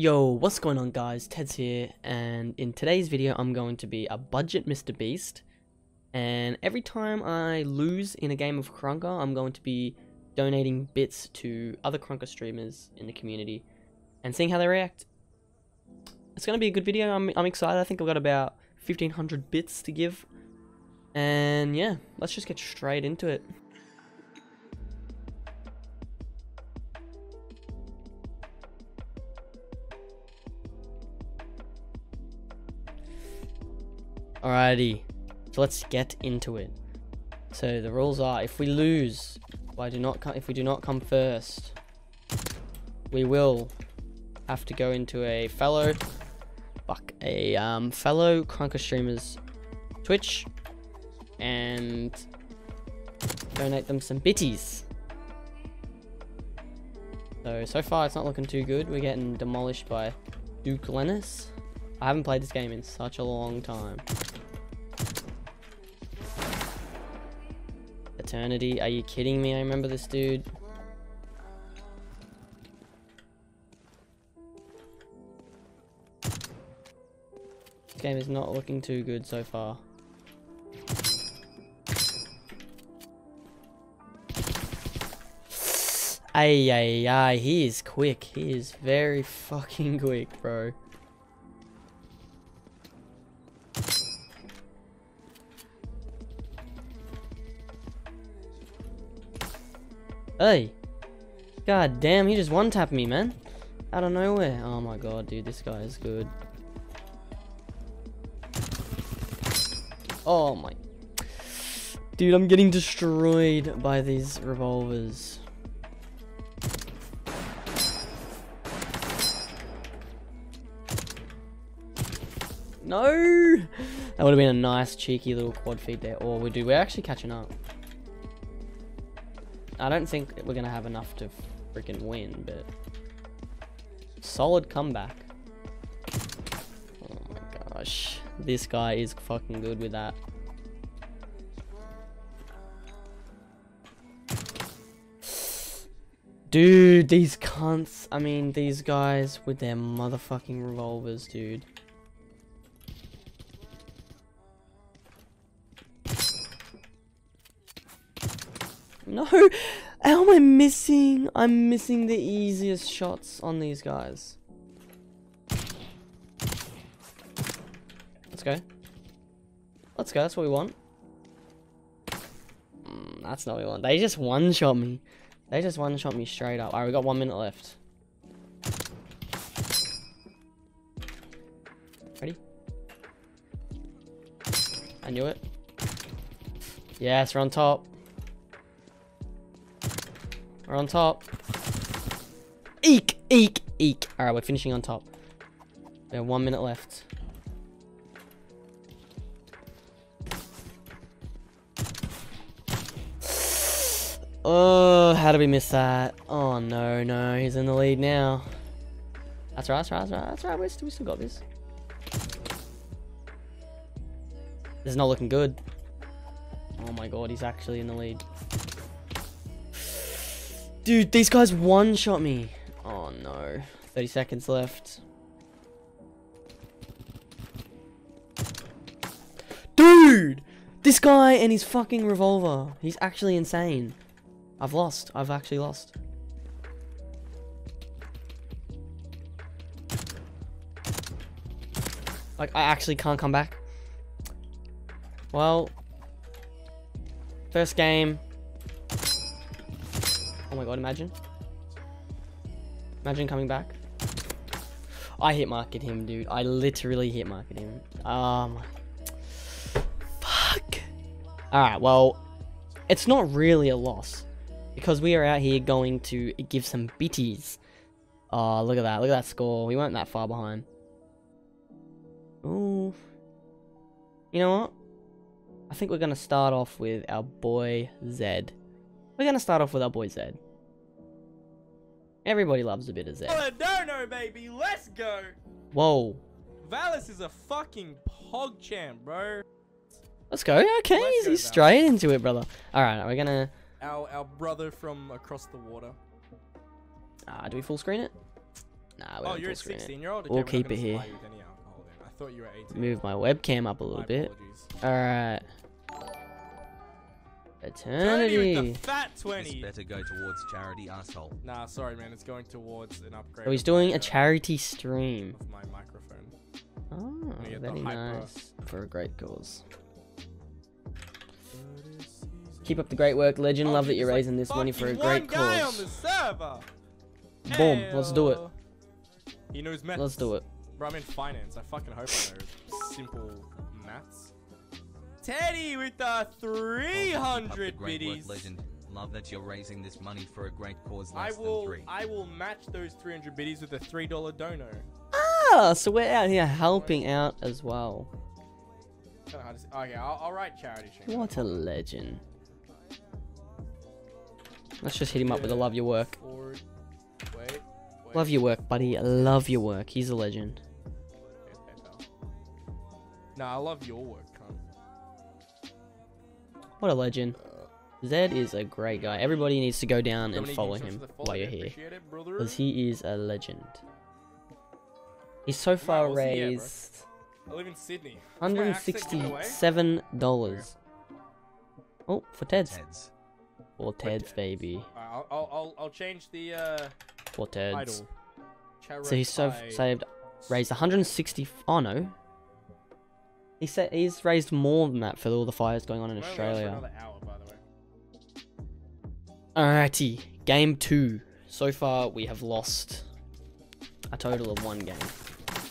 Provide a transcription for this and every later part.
Yo, what's going on guys? Ted's here, and in today's video I'm going to be a budget Mr. Beast, and every time I lose in a game of Krunker, I'm going to be donating bits to other Krunker streamers in the community, and seeing how they react. It's going to be a good video, I'm, I'm excited, I think I've got about 1500 bits to give, and yeah, let's just get straight into it. Alrighty, so let's get into it. So the rules are: if we lose, why do not come? If we do not come first, we will have to go into a fellow, fuck, a um, fellow Krunker streamers Twitch, and donate them some bitties. So so far it's not looking too good. We're getting demolished by Duke Lennis. I haven't played this game in such a long time. Eternity, are you kidding me? I remember this dude. This game is not looking too good so far. Ay, ay, ay, he is quick. He is very fucking quick, bro. Hey! God damn, he just one-tapped me, man. Out of nowhere. Oh my god, dude, this guy is good. Oh my... Dude, I'm getting destroyed by these revolvers. No! That would have been a nice, cheeky little quad feed there. Or we do. We're actually catching up. I don't think we're going to have enough to freaking win, but... Solid comeback. Oh my gosh. This guy is fucking good with that. Dude, these cunts. I mean, these guys with their motherfucking revolvers, dude. No! How am I missing? I'm missing the easiest shots on these guys. Let's go. Let's go, that's what we want. Mm, that's not what we want. They just one-shot me. They just one-shot me straight up. Alright, we got one minute left. Ready? I knew it. Yes, we're on top. We're on top. Eek! Eek! Eek! Alright, we're finishing on top. We have one minute left. Oh, how did we miss that? Oh, no, no. He's in the lead now. That's right, that's right, that's right. That's right. We still, we still got this. This is not looking good. Oh my god, he's actually in the lead. Dude, these guys one-shot me. Oh no. 30 seconds left. Dude! This guy and his fucking revolver. He's actually insane. I've lost. I've actually lost. Like, I actually can't come back. Well, first game, Oh my god, imagine. Imagine coming back. I hit market him, dude. I literally hit market him. Um, fuck. Alright, well, it's not really a loss. Because we are out here going to give some bitties. Oh, look at that. Look at that score. We weren't that far behind. Ooh. You know what? I think we're going to start off with our boy Zed. We're gonna start off with our boy Zed. Everybody loves a bit of Zed. Baby, let's go. Whoa. Valis is a fucking pog champ, bro. Let's go. Okay, let's go, he's straight into it, brother. All right, we're gonna. Our our brother from across the water. Ah, uh, do we full screen it? Nah, we Oh, don't you're a full screen it. 16 year old? We'll Okay, we're keep it here. supply you with any alcohol then. I thought you were 18. Move my webcam up a My little bit. apologies. Alright. Tony with Eternity. the fat This 20. better go towards charity, asshole. Nah, sorry, man. It's going towards an upgrade. So he's doing a uh, charity stream. Of my microphone. Oh, gonna get the very nice. For a great cause. Keep up the great work, legend. Oh, Love that you're there's, like, raising this money for a great one guy on cause. the server. Boom, let's do it. He knows maths. Let's do it. Bro, I'm in finance. I fucking hope I know simple maths. Teddy with the Keep up the 300 great work, biddies. legend. Love that you're raising this money for a great cause I less than will, three. I will match those 300 biddies with a $3 dono. Ah, so we're out here helping out as well. Kinda hard to say. Okay, I'll, I'll write charity stream. What a legend. Let's just hit him up with a love your work. Forward. Wait. wait. Love your work, buddy. Love your work. He's a legend. Okay, pal. Nah, I love your work, cunt. What a legend. Zed is a great guy. Everybody needs to go down and follow him much for the follow, while you're here. Appreciate it, brother. Because he is a legend. He's so far what's he at, raised I live in Sydney. Is my accent giving away? $167. Oh, for Ted's. Heads. For Ted's, Ted's. baby. I'll, I'll, I'll, I'll change the uh, For Ted's. title. So he's so saved, raised 160. Oh no. He said he's raised more than that for all the fires going on in We're only on for Australia. another hour, by the way. Alrighty, game two. So far, we have lost a total of one game.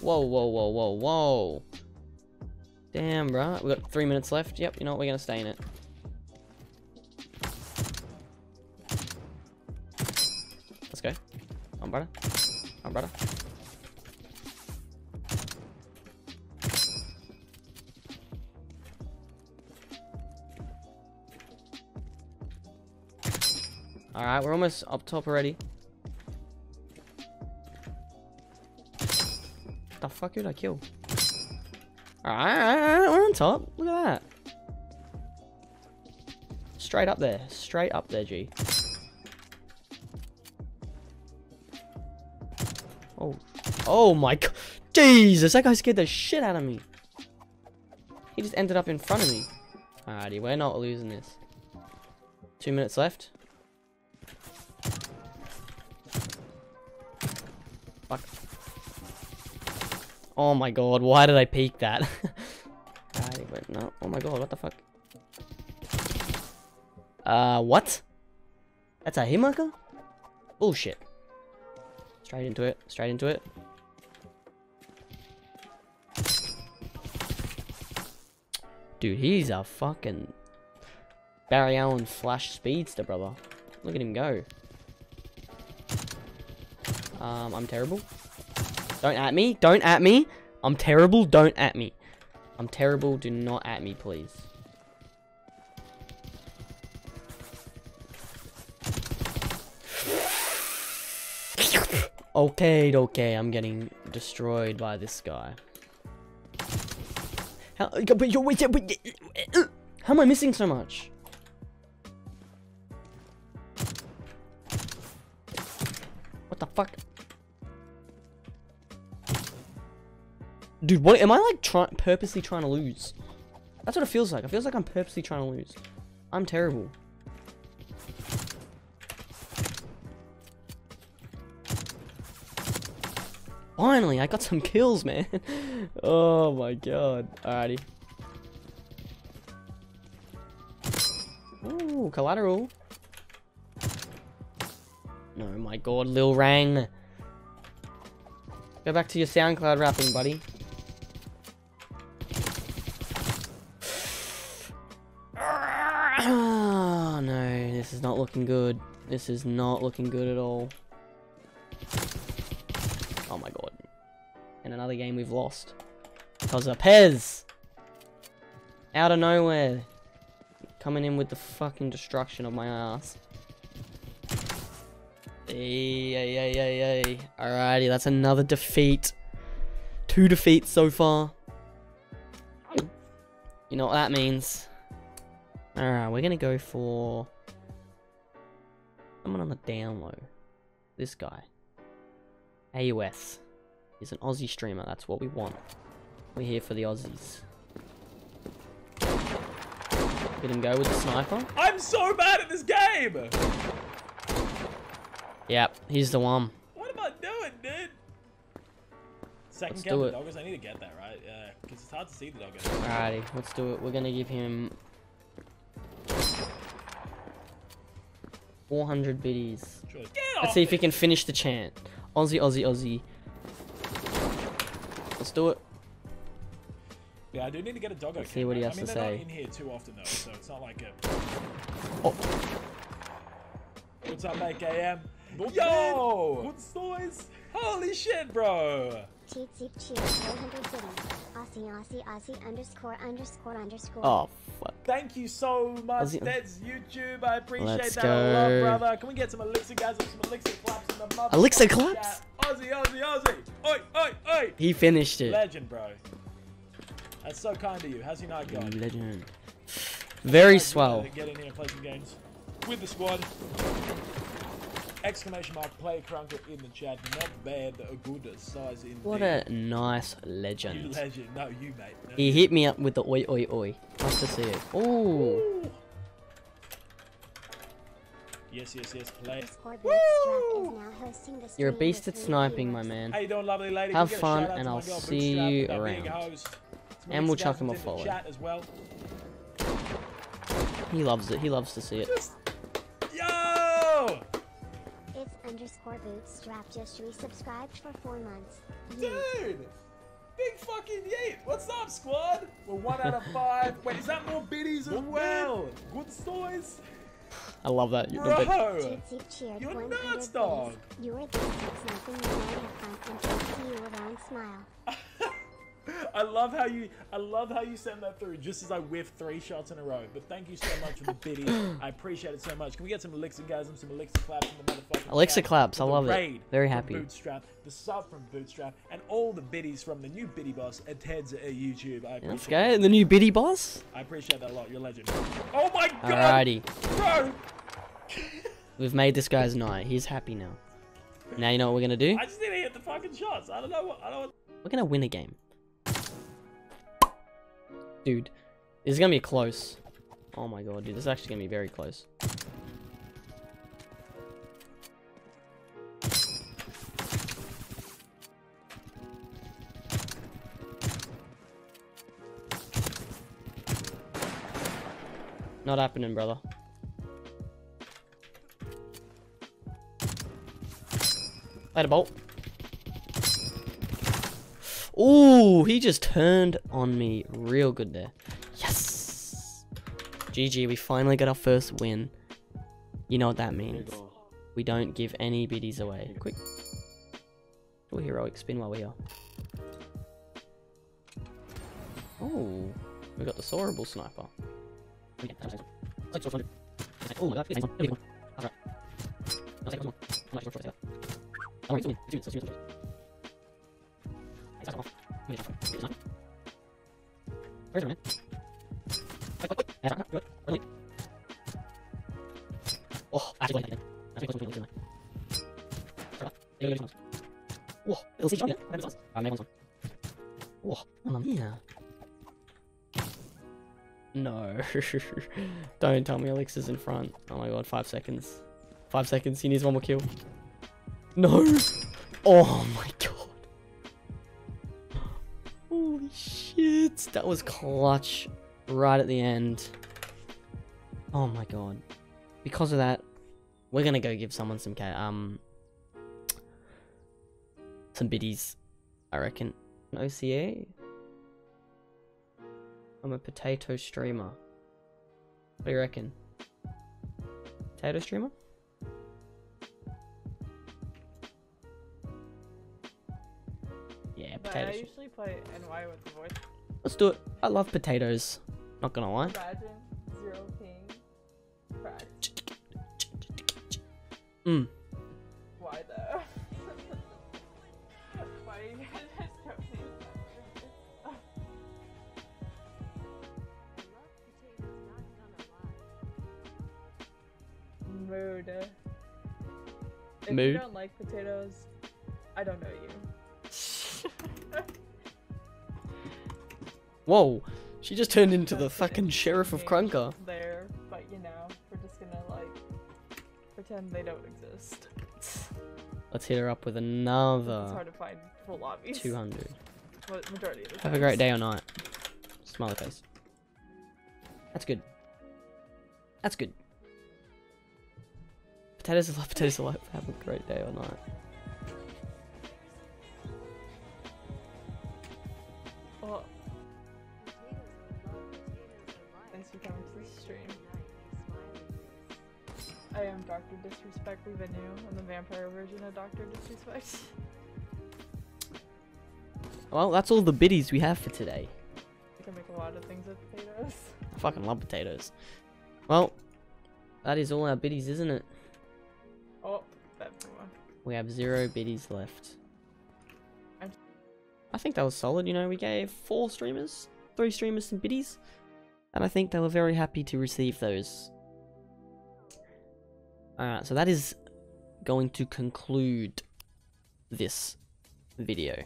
Whoa, whoa, whoa, whoa, whoa. Damn, bruh. We've got three minutes left. Yep, you know what? We're gonna stay in it. Let's go. On, brother. On, brother. Alright, we're almost up top already. The fuck did I kill? Alright, alright, alright, we're on top. Look at that. Straight up there. Straight up there, G. Oh. Oh my god. Jesus, that guy scared the shit out of me. He just ended up in front of me. Alrighty, we're not losing this. Two minutes left. Fuck. Oh my god, why did I peek that? Alrighty, but no. Oh my god, what the fuck? Uh, what? That's a haymaker? Bullshit. Straight into it, straight into it. Dude, he's a fucking Barry Allen flash speedster, brother. Look at him go. Um, I'm terrible. Don't at me. Don't at me. I'm terrible. Don't at me. I'm terrible. Do not at me, please. Okay, okay. I'm getting destroyed by this guy. How, wait, how am I missing so much? What the fuck? Dude, what am I like try purposely trying to lose? That's what it feels like. It feels like I'm purposely trying to lose. I'm terrible. Finally, I got some kills, man. oh my god. Alrighty. Ooh, collateral. No, my god, Lil Rang. Go back to your SoundCloud rapping, buddy. Looking good. This is not looking good at all. Oh my god. In another game we've lost. Because of Pez! Out of nowhere. Coming in with the fucking destruction of my ass. Hey, hey, hey, hey. Alrighty, that's another defeat. Two defeats so far. You know what that means. Alright, we're gonna go for someone on the down low. This guy. AUS. He's an Aussie streamer. That's what we want. We're here for the Aussies. Get him go with the sniper. I'm so bad at this game. Yep, he's the one. What am I doing, dude? Second Let's count do the it. doggers. I need to get that right. Yeah, because it's hard to see the doggers. Alrighty, let's do it. We're gonna give him 400 biddies. Let's off see if he can finish the chant. Aussie, Aussie, Aussie. Let's do it. Yeah, I do need to get a doggo. Let's see what he cam. has I mean, to they're say. not in here too often though, so it's not like a. Oh, What's up, mate? KM. Yo! What's noise? Holy shit, bro. Cheat seek cheer 400 biddies. Aussie Aussie Aussie underscore underscore underscore. oh, fuck. Thank you so much. Aussie- That's YouTube. I appreciate Let's that a lot, go. brother. Can we get some elixir guys some elixir claps in the motherfucking Elixir chat? claps? Aussie, Aussie, Aussie. Oi, oi, oi. He finished it. Legend, bro. That's so kind of you. How's your night going? Legend. Very Glad you, swell. Get in here and play some games with the squad. Exclamation mark, play Krunker in the chat. Not bad, a good size in What a nice You legend. legend. No, you, mate. No. He hit me up with the oi oi oi. Nice to see it. Ooh. Ooh. Yes, yes, yes, play. Discord Bootstrap is now hosting the You're a beast at sniping, my man. How you doing, lovely lady? Have Can we get a fun, and I'll girl, see you for being a around. And we'll chuck him a follow. Chat as well. He loves it. He loves to see it. Yo! Underscore Bootstrap just resubscribed for four months. Yeet. Dude! Big fucking yeet! What's up, squad? We're one out of five. Wait, is that more biddies as well? Good stories? I love that. You- the bit- Bro! Cheat seek cheered You're 100 nuts, dog. You are beast at sniping you know have fun and just see you around smile. I love how you I love how you send that through just as I whiff three shots in a row. But thank you so much for the biddies. I appreciate it so much. Can we get some elixir guys and some elixir claps in the motherfucking Elixir claps, I love it. Very from happy. Bootstrap, the sub from Bootstrap, and all the biddies from the new biddy boss at Ted's uh, YouTube. I appreciate Let's go. The new biddy boss. I appreciate that a lot. You're a legend. Oh my god! Alrighty. Bro! We've made this guy's night. He's happy now. Now you know what we're gonna do? I just need to hit the fucking shots. I don't know what I don't know We're gonna win a game. Dude, this is gonna be close. Oh my god, dude, this is actually gonna be very close. Not happening, brother. Later, bolt. Ooh, he just turned on me real good there. Yes! GG, we finally got our first win. You know what that means. We don't give any biddies away. Quick. Do a heroic spin while we're here. Oh, we got the soarable sniper. Oh my god, nice Where's man? Oh, go, Whoa, maybe one. Whoa. No. Don't tell me Elixir's in front. Oh my god, five seconds. Five seconds, he needs one more kill. No! Oh my god. Shit. That was clutch right at the end. Oh my god. Because of that, we're gonna go give someone some ca- um some biddies, I reckon. An OCA? I'm a potato streamer. What do you reckon? Potato streamer? Yeah, But. I usually play NY with the voice. Let's do it. I love potatoes. Not gonna lie. Imagine zero. Crash. Mm. Why though? Why you guys so? Mood. If Mood? you don't like potatoes, I don't know you. Whoa, she just turned into the fucking sheriff of Krunker. There, but you know, we're just gonna like pretend they don't exist. Let's hit her up with it's another hard to find full lobbies. 200. Majority of the Have a great day or night. Smiley face. That's good. That's good. Potatoes alive, potatoes alive. Have a great day or night. Well, stream. I am Dr. Disrespect Leavenu. I'm the vampire version of Dr. Disrespect. Well, that's all the biddies we have for today. You can make a lot of things with potatoes. I fucking love potatoes. Well, that is all our biddies, isn't it? Oh, that one. We have zero biddies left. I think that was solid. You know, we gave four streamers, three streamers some biddies, and I think they were very happy to receive those. Alright, so that is going to conclude this video.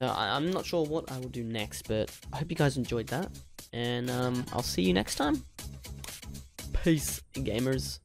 Uh, I- I'm not sure what I will do next, but I hope you guys enjoyed that, and um, I'll see you next time. Peace, gamers.